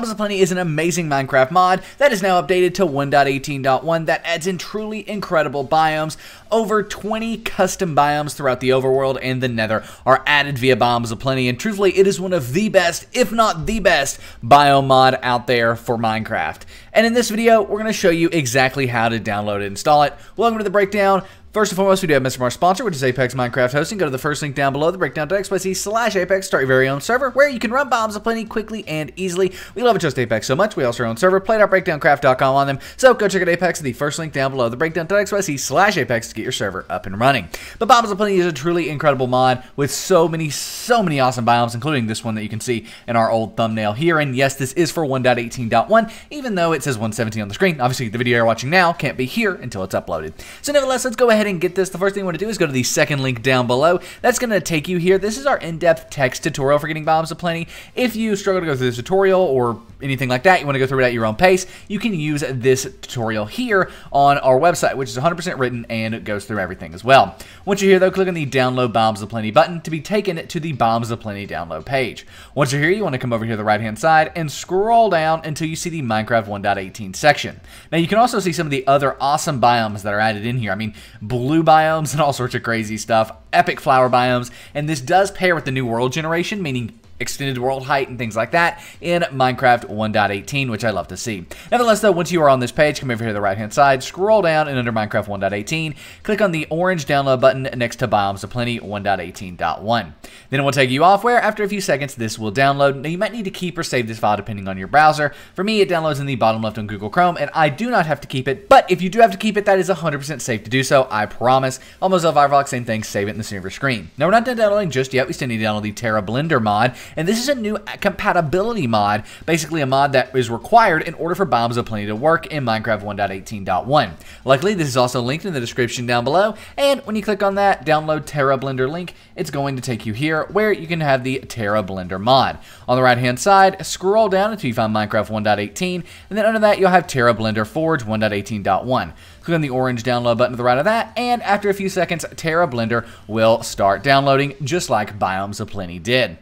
Biomes O' Plenty is an amazing Minecraft mod that is now updated to 1.18.1 that adds in truly incredible biomes. Over 20 custom biomes throughout the overworld and the nether are added via Biomes O' Plenty, and truthfully, it is one of the best, if not the best, biome mod out there for Minecraft. And in this video, we're going to show you exactly how to download and install it. Welcome to the breakdown. First and foremost, we do have Mr. Mars sponsor, which is Apex Minecraft Hosting. Go to the first link down below, the breakdown.xyz slash Apex. Start your very own server where you can run Biomes O' Plenty quickly and easily. We love it just Apex so much. We also own server, play.breakdowncraft.com on them. So go check out Apex, the first link down below, the breakdown.xyz slash Apex to get your server up and running. But Biomes O' Plenty is a truly incredible mod with so many, so many awesome biomes, including this one that you can see in our old thumbnail here. And yes, this is for 1.18.1, even though it says 117 on the screen. Obviously, the video you're watching now can't be here until it's uploaded. So nevertheless, let's go ahead and get this. The first thing you want to do is go to the second link down below. That's going to take you here. This is our in-depth text tutorial for getting Biomes Plenty. If you struggle to go through this tutorial or anything like that, you want to go through it at your own pace, you can use this tutorial here on our website, which is 100% written and it goes through everything as well. Once you're here, though, click on the Download Biomes O' Plenty button to be taken to the Biomes O' Plenty download page. Once you're here, you want to come over here to the right-hand side and scroll down until you see the Minecraft 1.18 section. Now, you can also see some of the other awesome biomes that are added in here. I mean, blue biomes and all sorts of crazy stuff, epic flower biomes, and this does pair with the new world generation, meaning extended world height and things like that in Minecraft 1.18, which I love to see. Nevertheless, though, once you are on this page, come over here to the right-hand side, scroll down, and under Minecraft 1.18, click on the orange download button next to Biomes O' Plenty 1.18.1. Then it will take you off where, after a few seconds, this will download. Now, you might need to keep or save this file depending on your browser. For me, it downloads in the bottom left on Google Chrome, and I do not have to keep it, but if you do have to keep it, that is 100% safe to do so, I promise. On Mozilla Firefox, same thing, save it in the center of your screen. Now, we're not done downloading just yet. We still need to download the TerraBlender mod, and this is a new compatibility mod, basically a mod that is required in order for Biomes O' Plenty to work in Minecraft 1.18.1. Luckily, this is also linked in the description down below, and when you click on that download TerraBlender link, it's going to take you here where you can have the TerraBlender mod. On the right hand side, scroll down until you find Minecraft 1.18, and then under that you'll have TerraBlender Forge 1.18.1. Click on the orange download button to the right of that, and after a few seconds, TerraBlender will start downloading just like Biomes O' Plenty did.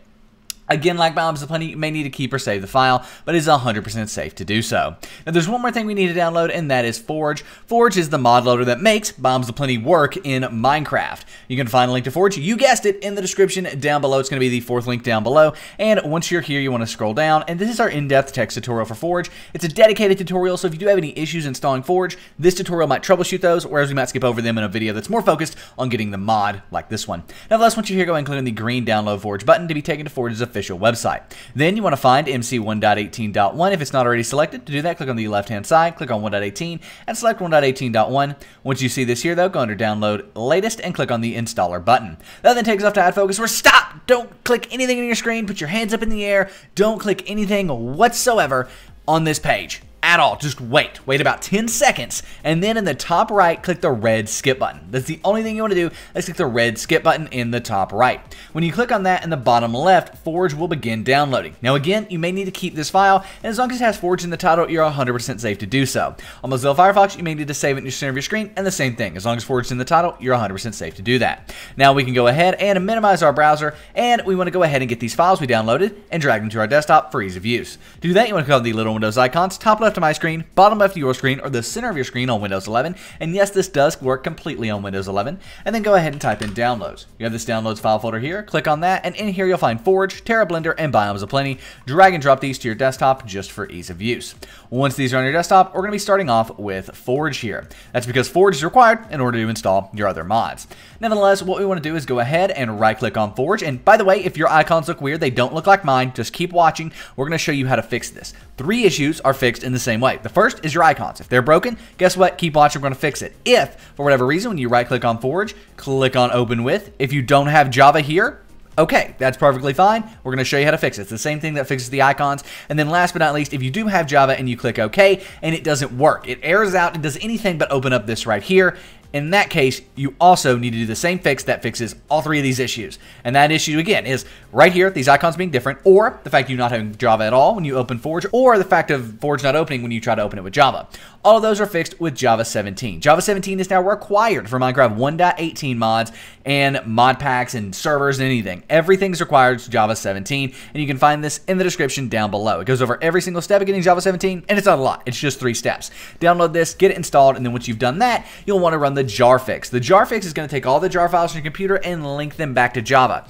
Again, like Biomes O' Plenty, you may need to keep or save the file, but it is 100% safe to do so. Now, there's one more thing we need to download, and that is Forge. Forge is the mod loader that makes Biomes O' Plenty work in Minecraft. You can find a link to Forge, you guessed it, in the description down below. It's going to be the fourth link down below, and once you're here, you want to scroll down, and this is our in-depth text tutorial for Forge. It's a dedicated tutorial, so if you do have any issues installing Forge, this tutorial might troubleshoot those, whereas we might skip over them in a video that's more focused on getting the mod, like this one. Nevertheless, once you're here, go ahead and click on the green Download Forge button to be taken to Forge's official website website. Then you want to find MC 1.18.1 if it's not already selected. To do that, click on the left-hand side, click on 1.18, and select 1.18.1. Once you see this here, though, go under Download Latest and click on the Installer button. That then takes off to AdFocus, where stop! Don't click anything on your screen, put your hands up in the air, don't click anything whatsoever on this page at all. Just wait. Wait about 10 seconds. And then in the top right, click the red skip button. That's the only thing you want to do is click the red skip button in the top right. When you click on that in the bottom left, Forge will begin downloading. Now again, you may need to keep this file, and as long as it has Forge in the title, you're 100% safe to do so. On Mozilla Firefox, you may need to save it in your center of your screen, and the same thing. As long as Forge is in the title, you're 100% safe to do that. Now we can go ahead and minimize our browser, and we want to go ahead and get these files we downloaded and drag them to our desktop for ease of use. To do that, you want to click on the little Windows icons, top left left of my screen, bottom left of your screen, or the center of your screen on Windows 11. And yes, this does work completely on Windows 11. And then go ahead and type in downloads. You have this downloads file folder here. Click on that, and in here you'll find Forge, TerraBlender, and Biomes O' Plenty. Drag and drop these to your desktop just for ease of use. Once these are on your desktop, we're going to be starting off with Forge here. That's because Forge is required in order to install your other mods. Nevertheless, what we want to do is go ahead and right click on Forge. And by the way, if your icons look weird, they don't look like mine, just keep watching. We're going to show you how to fix this. Three issues are fixed in the same way. The first is your icons. If they're broken, guess what? Keep watching, we're going to fix it. If, for whatever reason, when you right click on Forge, click on Open With, if you don't have Java here, Okay, that's perfectly fine. We're going to show you how to fix it. It's the same thing that fixes the icons. And then last but not least, if you do have Java and you click OK and it doesn't work, it errors out and does anything but open up this right here, In that case, you also need to do the same fix that fixes all three of these issues. And that issue, again, is right here, these icons being different, or the fact you not having Java at all when you open Forge, or the fact of Forge not opening when you try to open it with Java. All of those are fixed with Java 17. Java 17 is now required for Minecraft 1.18 mods and mod packs and servers and anything. Everything's required to Java 17, and you can find this in the description down below. It goes over every single step of getting Java 17, and it's not a lot. It's just three steps. Download this, get it installed, and then once you've done that, you'll want to run the jar fix. The jar fix is going to take all the jar files from your computer and link them back to Java.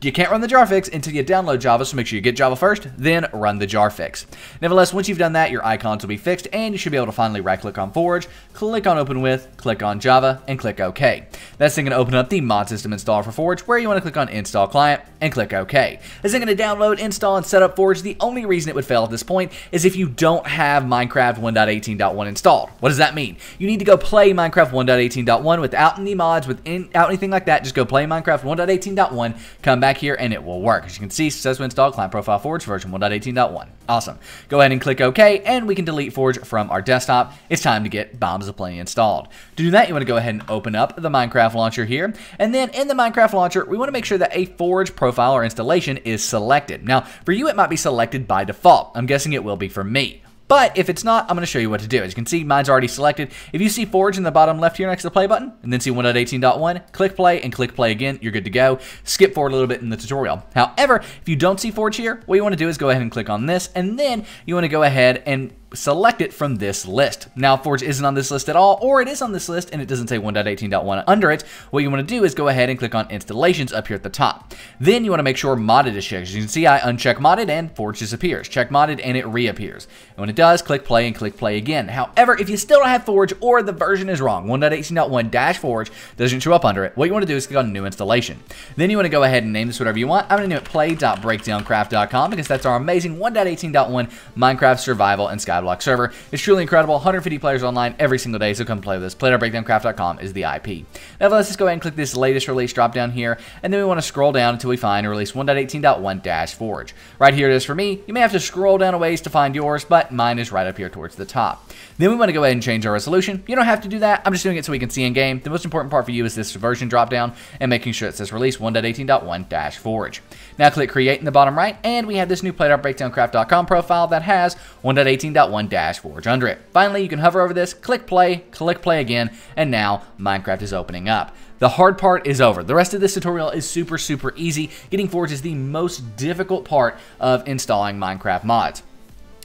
You can't run the jar fix until you download Java, so make sure you get Java first, then run the jar fix. Nevertheless, once you've done that, your icons will be fixed, and you should be able to finally right-click on Forge, click on Open With, click on Java, and click OK. That's then going to open up the mod system installer for Forge, where you want to click on Install Client, and click OK. It's then going to download, install, and set up Forge. The only reason it would fail at this point is if you don't have Minecraft 1.18.1 installed. What does that mean? You need to go play Minecraft 1.18.1 without any mods, without anything like that. Just go play Minecraft 1.18.1, come back back here and it will work. As you can see, successfully installed client profile Forge version 1.18.1. Awesome. Go ahead and click OK, and we can delete Forge from our desktop. It's time to get Biomes Aplenty installed. To do that, you want to go ahead and open up the Minecraft launcher here, and then in the Minecraft launcher, we want to make sure that a Forge profile or installation is selected. Now, for you, it might be selected by default. I'm guessing it will be for me. But if it's not, I'm going to show you what to do. As you can see, mine's already selected. If you see Forge in the bottom left here next to the play button, and then see 1.18.1, click play and click play again. You're good to go. Skip forward a little bit in the tutorial. However, if you don't see Forge here, what you want to do is go ahead and click on this, and then you want to go ahead and select it from this list. Now, Forge isn't on this list at all, or it is on this list and it doesn't say 1.18.1 under it. What you want to do is go ahead and click on installations up here at the top. Then you want to make sure modded is checked. As you can see, I uncheck modded and Forge disappears. Check modded and it reappears. And when it does, click play and click play again. However, if you still don't have Forge or the version is wrong, 1.18.1-Forge doesn't show up under it, what you want to do is click on new installation. Then you want to go ahead and name this whatever you want. I'm going to name it play.breakdowncraft.com because that's our amazing 1.18.1 Minecraft survival and sky Skyblock server. It's truly incredible. 150 players online every single day, so come play with us. Play.BreakdownCraft.com is the IP. Now let's just go ahead and click this latest release drop down here, and then we want to scroll down until we find release 1.18.1-Forge. Right here it is for me. You may have to scroll down a ways to find yours, but mine is right up here towards the top. Then we want to go ahead and change our resolution. You don't have to do that. I'm just doing it so we can see in game. The most important part for you is this version drop down and making sure it says release 1.18.1-Forge. Now click create in the bottom right, and we have this new play.breakdowncraft.com profile that has 1.18.1-Forge under it. Finally, you can hover over this, click play, click play again, and now Minecraft is opening up. The hard part is over. The rest of this tutorial is super, super easy. Getting Forge is the most difficult part of installing Minecraft mods.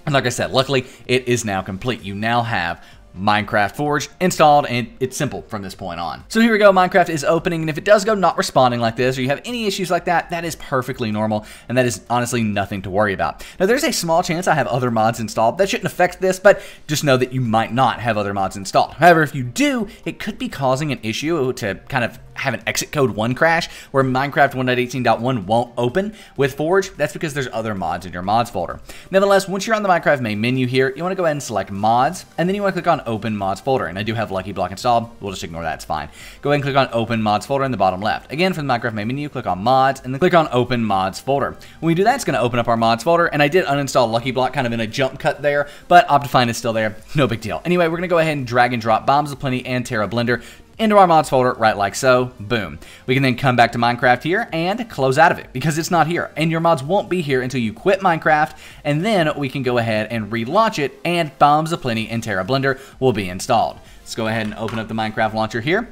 And like I said, luckily it is now complete. You now have Minecraft Forge installed, and it's simple from this point on. So here we go, Minecraft is opening, and if it does go not responding like this, or you have any issues like that, that is perfectly normal, and that is honestly nothing to worry about. Now, there's a small chance I have other mods installed. That shouldn't affect this, but just know that you might not have other mods installed. However, if you do, it could be causing an issue to kind of have an exit code 1 crash where Minecraft 1.18.1 won't open with Forge, that's because there's other mods in your mods folder. Nevertheless, once you're on the Minecraft main menu here, you want to go ahead and select mods, and then you want to click on open mods folder. And I do have Lucky Block installed. We'll just ignore that, it's fine. Go ahead and click on open mods folder in the bottom left. Again, from the Minecraft main menu, click on mods, and then click on open mods folder. When we do that, it's going to open up our mods folder, and I did uninstall Lucky Block kind of in a jump cut there, but Optifine is still there. No big deal. Anyway, we're going to go ahead and drag and drop Biomes O' Plenty and TerraBlender into our mods folder right like so. Boom. We can then come back to Minecraft here and close out of it because it's not here. And your mods won't be here until you quit Minecraft. And then we can go ahead and relaunch it and Biomes Aplenty and TerraBlender will be installed. Let's go ahead and open up the Minecraft launcher here.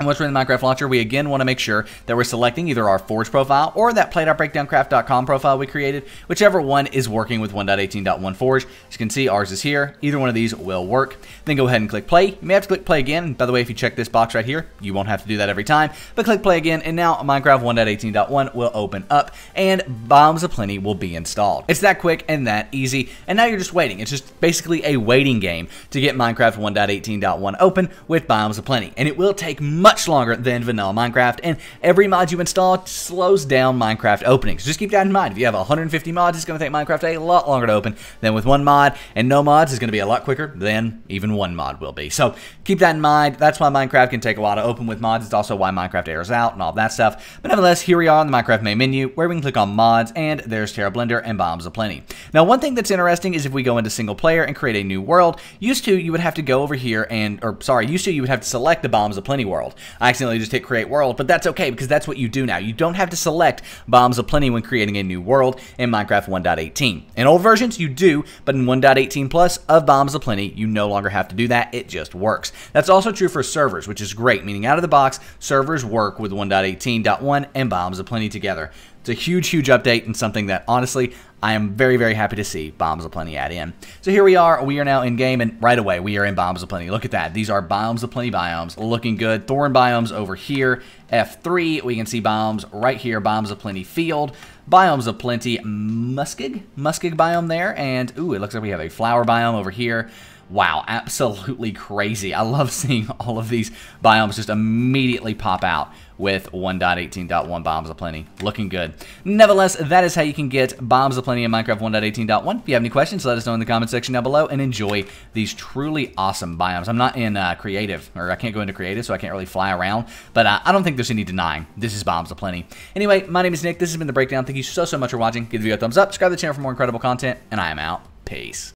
And once we're in the Minecraft launcher, we again want to make sure that we're selecting either our Forge profile or that play.breakdowncraft.com profile we created, whichever one is working with 1.18.1 Forge. As you can see, ours is here. Either one of these will work. Then go ahead and click play. You may have to click play again. By the way, if you check this box right here, you won't have to do that every time, but click play again, and now Minecraft 1.18.1 will open up, and Biomes Aplenty will be installed. It's that quick and that easy, and now you're just waiting. It's just basically a waiting game to get Minecraft 1.18.1 open with Biomes Aplenty, and it will take much much longer than vanilla Minecraft, and every mod you install slows down Minecraft openings. Just keep that in mind. If you have 150 mods, it's going to take Minecraft a lot longer to open than with one mod, and no mods is going to be a lot quicker than even one mod will be. So keep that in mind. That's why Minecraft can take a while to open with mods. It's also why Minecraft airs out and all that stuff. But nevertheless, here we are on the Minecraft main menu, where we can click on mods, and there's TerraBlender and Biomes Aplenty. Now, one thing that's interesting is if we go into single player and create a new world, used to you would have to go over here and, or sorry, used to you would have to select the Biomes Aplenty world. I accidentally just hit create world, but that's okay because that's what you do now. You don't have to select Biomes Aplenty when creating a new world in Minecraft 1.18. In old versions, you do, but in 1.18 plus of Biomes Aplenty, you no longer have to do that. It just works. That's also true for servers, which is great, meaning out of the box, servers work with 1.18.1 and Biomes Aplenty together. It's a huge, huge update and something that honestly I am very, very happy to see Biomes Aplenty add in. So here we are. We are now in game, and right away we are in Biomes Aplenty. Look at that. These are Biomes Plenty biomes. Looking good. Thorn biomes over here. F3, we can see biomes right here. Biomes Aplenty field. Biomes O' Plenty muskeg. Muskeg biome there. And, ooh, it looks like we have a flower biome over here. Wow, absolutely crazy. I love seeing all of these biomes just immediately pop out with 1.18.1 Biomes Aplenty. Looking good. Nevertheless, that is how you can get Biomes Aplenty in Minecraft 1.18.1. If you have any questions, let us know in the comment section down below and enjoy these truly awesome biomes. I'm not in uh, creative, or I can't go into creative, so I can't really fly around, but uh, I don't think there's any denying this is Biomes Aplenty. Anyway, my name is Nick. This has been The Breakdown. Thank you so, so much for watching. Give the video a thumbs up, subscribe to the channel for more incredible content, and I am out. Peace.